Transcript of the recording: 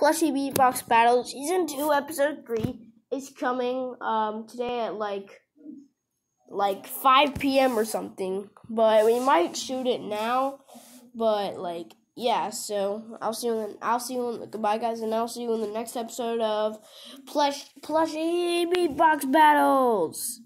Plushy Beatbox Battle Season 2, Episode 3 is coming um, today at like like 5 p.m. or something. But we might shoot it now. But like yeah, so I'll see you in the, I'll see you in the, goodbye guys and I'll see you in the next episode of Plush Plushie Beatbox Battles.